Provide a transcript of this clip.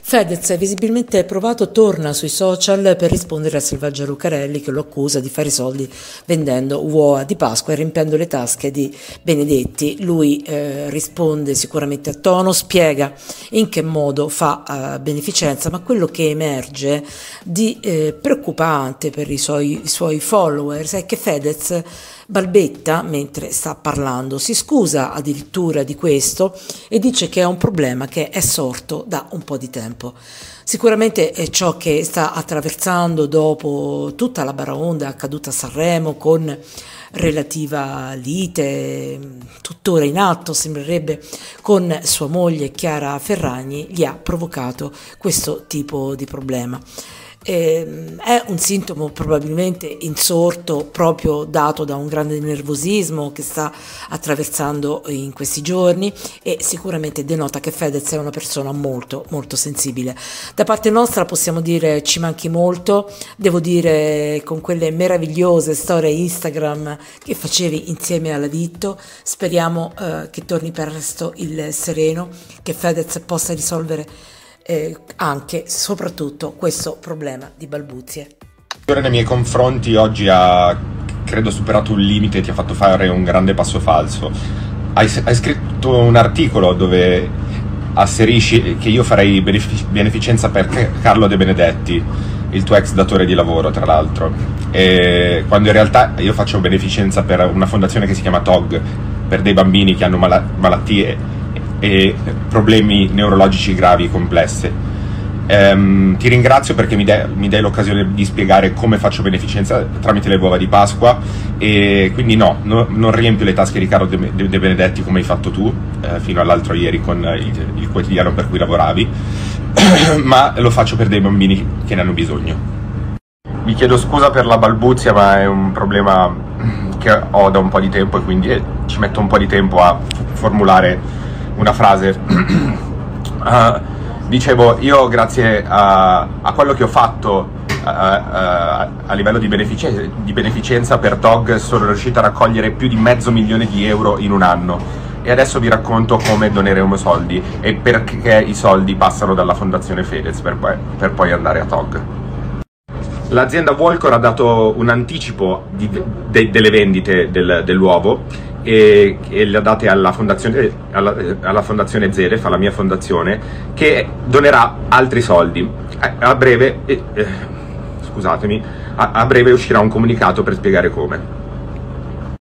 Fedez, visibilmente provato, torna sui social per rispondere a Silvaggio Lucarelli che lo accusa di fare soldi vendendo uova di Pasqua e riempiendo le tasche di Benedetti. Lui eh, risponde sicuramente a tono, spiega in che modo fa eh, beneficenza, ma quello che emerge di eh, preoccupante per i suoi, i suoi followers è che Fedez balbetta mentre sta parlando, si scusa addirittura di questo e dice che è un problema che è sorto da un po' di tempo. Sicuramente è ciò che sta attraversando dopo tutta la baraonda accaduta a Sanremo con relativa lite, tuttora in atto sembrerebbe, con sua moglie Chiara Ferragni, gli ha provocato questo tipo di problema. Eh, è un sintomo probabilmente insorto proprio dato da un grande nervosismo che sta attraversando in questi giorni e sicuramente denota che Fedez è una persona molto molto sensibile. Da parte nostra possiamo dire ci manchi molto, devo dire con quelle meravigliose storie Instagram che facevi insieme alla Ditto, speriamo eh, che torni presto il sereno, che Fedez possa risolvere eh, anche soprattutto questo problema di balbuzie. Nei miei confronti oggi ha credo superato un limite e ti ha fatto fare un grande passo falso. Hai, hai scritto un articolo dove asserisci che io farei benefic- beneficenza per Carlo De Benedetti, il tuo ex datore di lavoro, tra l'altro, e quando in realtà io faccio beneficenza per una fondazione che si chiama TOG, per dei bambini che hanno mal- malattie e problemi neurologici gravi e complessi. Um, ti ringrazio perché mi, de- mi, dai l'occasione di spiegare come faccio beneficenza tramite le uova di Pasqua e quindi no, no non riempio le tasche di Carlo De, De, De Benedetti come hai fatto tu eh, fino all'altro ieri con il, il quotidiano per cui lavoravi, ma lo faccio per dei bambini che ne hanno bisogno. Vi chiedo scusa per la balbuzia ma è un problema che ho da un po' di tempo e quindi ci metto un po' di tempo a formulare una frase. uh, dicevo, io grazie a, a, quello che ho fatto a, a, a livello di, beneficenza, di beneficenza per TOG sono riuscito a raccogliere più di mezzo milione di euro in un anno e adesso vi racconto come doneremo soldi e perché i soldi passano dalla fondazione Fedez per poi, per poi andare a TOG. L'azienda Volcor ha dato un anticipo di, de, delle vendite del, dell'uovo e, e le ha date alla fondazione, alla, alla fondazione Zelef, alla mia fondazione, che donerà altri soldi. A, breve, eh, scusatemi, a, a breve uscirà un comunicato per spiegare come.